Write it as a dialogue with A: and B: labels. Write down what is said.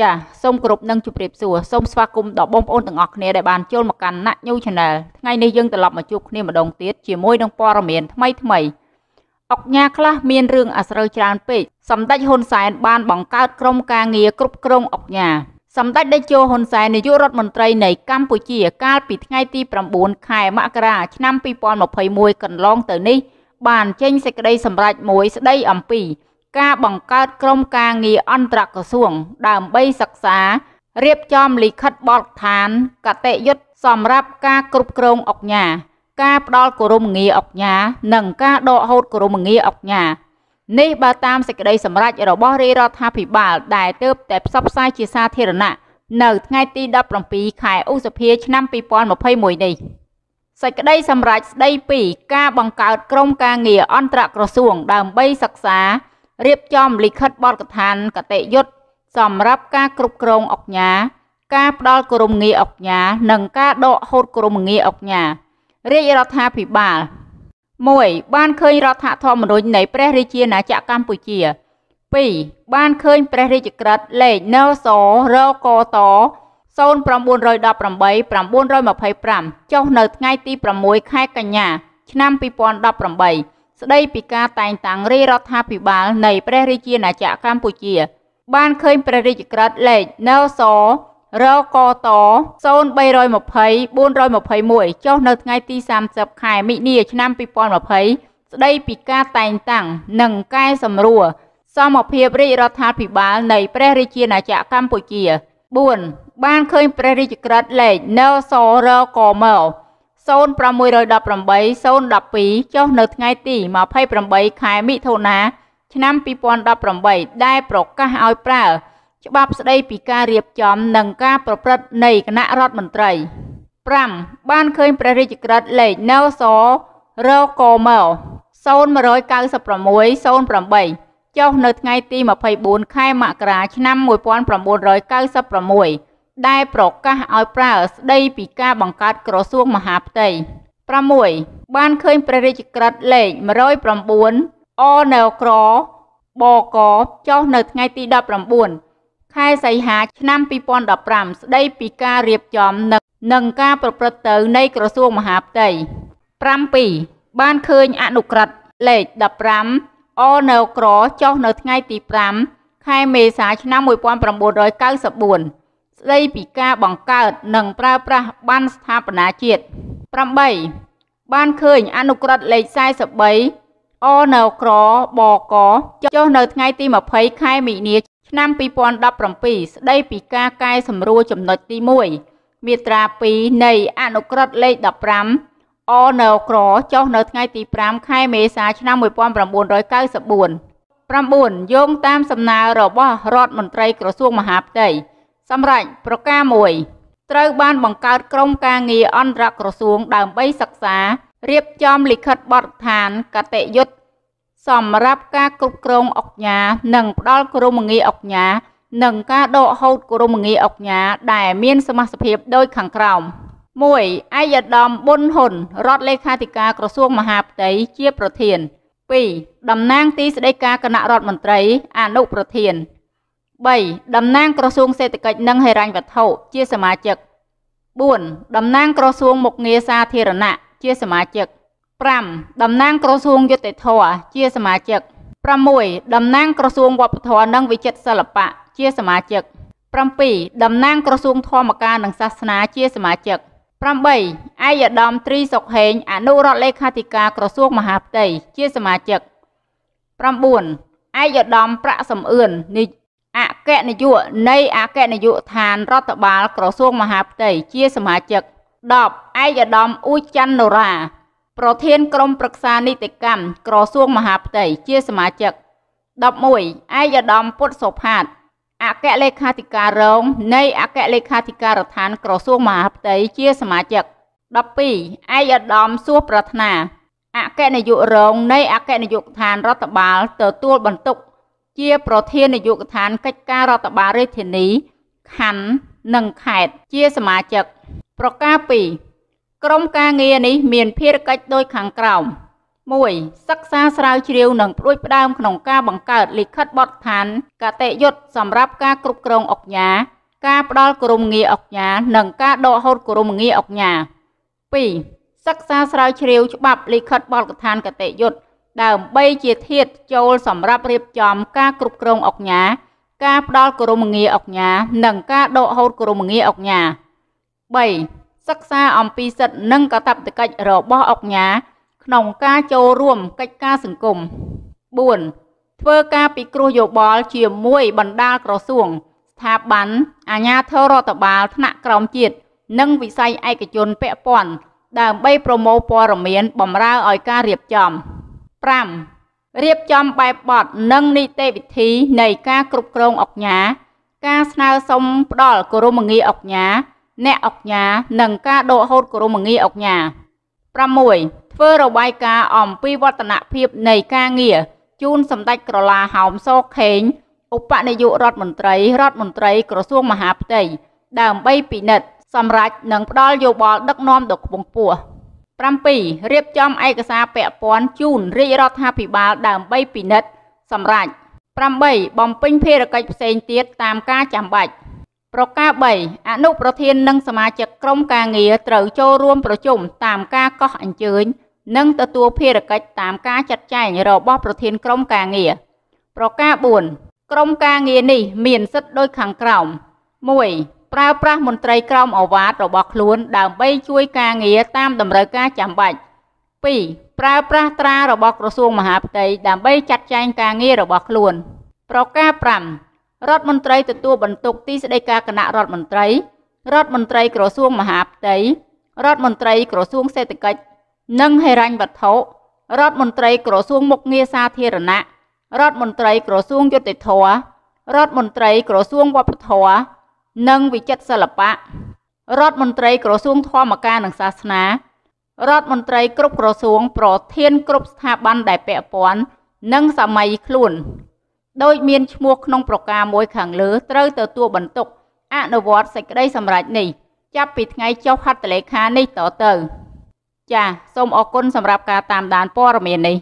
A: ចាសូមគោរពនិងជម្រាបសួរសូមស្វាគមន៍ដល់បងប្អូនទាំងអស់គ្នាដែលបានចូលមកកាន់ណាក់ New Channel ថ្ងៃនេះយើងត្រឡប់មកជួបគ្នាម្ដងទៀតជាមួយនឹងព័ត៌មានថ្មីថ្មីអុកញ៉ាខ្លះមានរឿងអាស្រូវច្រើនពេកសម្ដេចហ៊ុនសែនបានបង្កើតក្រុមការងារគ្រប់គ្រងអុកញ៉ាសម្ដេចតេជោហ៊ុនសែននាយករដ្ឋមន្ត្រីនៃកម្ពុជាកាលពីថ្ងៃទី9ខែមករាឆ្នាំ2021កន្លងទៅនេះបានចេញសេចក្តីសម្រេចមួយស្តីអំពី ការបង្កើតក្រុមការងារអន្តរក្រសួង ដើម្បីសិក្សារៀបចំលិខិតបទដ្ឋានកតេយុត្តសម្រាប់ការគ្រប់គ្រងអុកញ៉ាការផ្ដល់គោរមងារអុកញ៉ានិងការដកហូតគោរមងារអុកញ៉ានេះបើតាមសេចក្តីសម្រេចរបស់រាជរដ្ឋាភិបាលដែលទើបតែផ្សព្វផ្សាយជាសាធារណៈនៅថ្ងៃទី17ខែឧសភាឆ្នាំ2021នេះសេចក្តីសម្រេចស្តីពីការបង្កើតក្រុមការងារអន្តរក្រសួងដើម្បីសិក្សា រៀបចំលិខិតបទកថានកតេយុត្តសម្រាប់ការគ្រប់គ្រងអុកញ៉ាការផ្ដល់គោរមងារអុកញ៉ានិងការដកហូតគោរមងារអុកញ៉ារាជរដ្ឋាភិបាល1បានឃើញរដ្ឋធម្មនុញ្ញនៃព្រះរាជាណាចក្រកម្ពុជា2បានឃើញព្រះរាជក្រឹត្យលេខ NS រកត0918 925ចុះនៅថ្ងៃទី6ខែកញ្ញា ឆ្នាំ2018 ស្ដីពីការតែងតាំងរាជរដ្ឋាភិបាលនៃព្រះរាជាណាចក្រកម្ពុជា បានឃើញព្រះរាជក្រឹត្យលេខ NS រកត0320 421ចុះនៅថ្ងៃទី30ខែមិនិនាឆ្នាំ2020ស្ដីពីការតែងតាំងនិងកែសម្រួលសមភាពរាជរដ្ឋាភិបាលនៃព្រះរាជាណាចក្រកម្ពុជា4បានឃើញព្រះរាជក្រឹត្យលេខ NS រកម 0618 012ចុះនៅថ្ងៃទី28ខែមិថុនាឆ្នាំ2018ដែលប្រកាសឲ្យប្រើ ច្បាប់ស្តីពីការរៀបចំនិងការប្រព្រឹត្តនៃគណៈរដ្ឋមន្ត្រី5បានឃើញព្រះរាជក្រឹត្យលេខ NS រកម0196 08ចុះនៅថ្ងៃទី24ខែមករាឆ្នាំ1996 ដែលប្រកាសឲ្យប្រើស្ដីពីការបង្កើតក្រសួងមហាផ្ទៃ6បានឃើញព្រះរាជក្រឹត្យលេខ109អនៅក្របកចុះនៅថ្ងៃទី19ខែសីហាឆ្នាំ2015ស្ដីពីការរៀបចំនិងការប្រព្រឹត្តទៅនៃក្រសួងមហាផ្ទៃ7បានឃើញអនុក្រឹត្យលេខ15អនៅក្រចុះនៅថ្ងៃទី5ខែមេសាឆ្នាំ1994 ស្ដីពីការបង្កើតនិងប្រើប្រាស់ប័ណ្ណស្ថាបនាជាតិ8បានឃើញអនុក្រឹត្យលេខ43អនៅក្របកចុះនៅថ្ងៃទី20ខែមិនិនា ឆ្នាំ2017ស្ដីពីការកែសម្រួលចំណុចទី1មាត្រា2នៃអនុក្រឹត្យលេខ15អនៅក្រចុះនៅថ្ងៃទី5ខែមេសាឆ្នាំ1994 9យោងតាមសំណើរបស់រដ្ឋមន្ត្រីក្រសួងមហាផ្ទៃ សម្រាប់ប្រការមួយត្រូវបានបង្កើតក្រុមការងារអន្តរក្រសួងដើម្បីសិក្សារៀបចំលិខិតបទដ្ឋានកតេយុត្តសម្រាប់ការគ្រប់គ្រងអុកញ៉ានិងផ្ដល់គោរមងារអុកញ៉ានិងការដកហូតគោរមងារអុកញ៉ាដែលមានសមាជិកភាពដូចខាងក្រោម1ឯកឧត្តមប៊ុនហ៊ុនរដ្ឋលេខាធិការក្រសួងមហាផ្ទៃជាប្រធាន2តំណាងទីស្តីការគណៈរដ្ឋមន្ត្រីអនុប្រធាន 3តំណាងក្រសួងសេដ្ឋកិច្ចនិងហិរញ្ញវត្ថុជាសមាជិក4តំណាងក្រសួងមុខងារសាធារណៈជាសមាជិក5តំណាងក្រសួងយុតិធធជាសមាជិក6តំណាងក្រសួងវប្បធម៌និងវិចិត្រសិល្បៈជាសមាជិក7តំណាងក្រសួងធម្មការនិងសាសនាជាសមាជិក8ឯកឧត្តមត្រីសុកហេងអនុរដ្ឋលេខាធិការក្រសួងមហាផ្ទៃជាសមាជិក9ឯកឧត្តមប្រាក់សំអឿន អគ្គនាយកនៃអគ្គនាយកដ្ឋានរដ្ឋបាលក្រសួងមហាផ្ទៃជាសមាជិក10ឯកឧត្តមអ៊ូច័ន្ទនរាប្រធានក្រុមប្រឹក្សានីតិកម្មក្រសួងមហាផ្ទៃជាសមាជិក11ឯកឧត្តមពុទ្ធសុផាតអគ្គលេខាធិការរងនៃអគ្គលេខាធិការដ្ឋានក្រសួងមហាផ្ទៃជាសមាជិក12ឯកឧត្តមសួរប្រាថ្នាអគ្គនាយករងនៃអគ្គនាយកដ្ឋានរដ្ឋបាលទទួលបន្ទុក ជាប្រធាននាយកដ្ឋានកិច្ចការរដ្ឋបាលរាជធានីខណ្ឌនិងខេត្តជាសមាជិក ប្រការ2ក្រុមការងារនេះមានភារកិច្ចដូចខាងក្រោម 1. សិក្សាស្រាវជ្រាវនិងផ្ដួចផ្ដើមក្នុងការបង្កើតលិខិតបទដ្ឋានកតេយុត្តសម្រាប់ការគ្រប់គ្រងអុកញ៉ាការផ្ដល់គោរមងារអុកញ៉ានិងការដកហូតគោរមងារអុកញ៉ា 2. សិក្សាស្រាវជ្រាវច្បាប់លិខិតបទដ្ឋានកតេយុត្ត ដើម្បីជាធាតចូលសម្រាប់រៀបចំការគ្រប់គ្រងអុកញ៉ាការផ្ដល់គោរមងារអុកញ៉ានិងការដកហូតគោរមងារអុកញ៉ា3សិក្សាអំពីសិទ្ធិនិងកាតព្វកិច្ចរបស់អុកញ៉ាក្នុងការចូលរួមកិច្ចការសង្គម4ធ្វើការពិគ្រោះយោបល់ជាមួយបណ្ដាលក្រសួង ស្ថាប័នអាជ្ញាធររដ្ឋបាលថ្នាក់ក្រោមជាតិនិងវិស័យឯកជនពាក់ព័ន្ធដើម្បីប្រមូលព័ត៌មានបម្រើឲ្យការរៀបចំ 5រៀបចំបែបបទនិងនីតិវិធីនៃការគ្រប់គ្រងអុកញ៉ាការស្នើសុំផ្ដល់គោរមងារអុកញ៉ាអ្នកអុកញ៉ានិងការដកហូតគោរមងារអុកញ៉ា6ធ្វើរបាយការណ៍អំពីវឌ្ឍនភាពនៃការងារជូនសម្ដេចក្រឡាហោមសខេងឧបនាយករដ្ឋមន្ត្រីរដ្ឋមន្ត្រីក្រសួងមហាផ្ទៃដើម្បីពិនិត្យសម្រាប់និងផ្ដល់យោបល់ដឹកនាំដ៏ខ្ពង់ខ្ពស់ 7រៀបចំឯកសារពាក់ព័ន្ធជូនរាជរដ្ឋាភិបាលដើម្បីពិនិត្យសម្រាប់8បំពេញភារកិច្ចផ្សេងទៀតតាមការចាំបាច់ប្រការ3អនុប្រធាននិងសមាជិកក្រុមការងារត្រូវចូលរួមប្រជុំតាមការកោះអញ្ជើញ និងទទួលភារកិច្ចតាមការចាត់ចែងរបស់ប្រធានក្រុមការងារប្រការ4ក្រុមការងារនេះមានសិទ្ធិដូចខាងក្រោម1 ប្រើប្រាស់មន្ត្រីក្រមអាវ៉ាតរបស់ខ្លួនដើម្បីជួយការងារតាមតម្រូវការចាំបាច់2ប្រើប្រាស់ត្រារបស់ក្រសួងមហាផ្ទៃដើម្បីចាត់ចែងការងាររបស់ខ្លួនប្រការ5រដ្ឋមន្ត្រីទទួលបន្ទុកទីស្តីការគណៈរដ្ឋមន្ត្រីរដ្ឋមន្ត្រីក្រសួងមហាផ្ទៃរដ្ឋមន្ត្រីក្រសួងសេដ្ឋកិច្ចនិងហិរញ្ញវត្ថុរដ្ឋមន្ត្រីក្រសួងមុខងារសាធារណៈរដ្ឋមន្ត្រីក្រសួងយុតិធធរដ្ឋមន្ត្រីក្រសួងវប្បធម៌ និងវិចិត្រសិល្បៈរដ្ឋមន្ត្រីក្រសួងធម្មការនិងសាសនារដ្ឋមន្ត្រីគ្រប់ក្រសួងប្រធានគ្រប់ស្ថាប័នដែលពាក់ព័ន្ធនិងសម័យខ្លួនដោយមានឈ្មោះក្នុងប្រការមួយខាងលើត្រូវទទួលបន្ទុកអនុវត្តសេចក្តីសម្រេចនេះចាប់ពីថ្ងៃចុះហត្ថលេខានេះតទៅ ចាសសូមអរគុណសម្រាប់ការតាមដានព័ត៌មាននេះ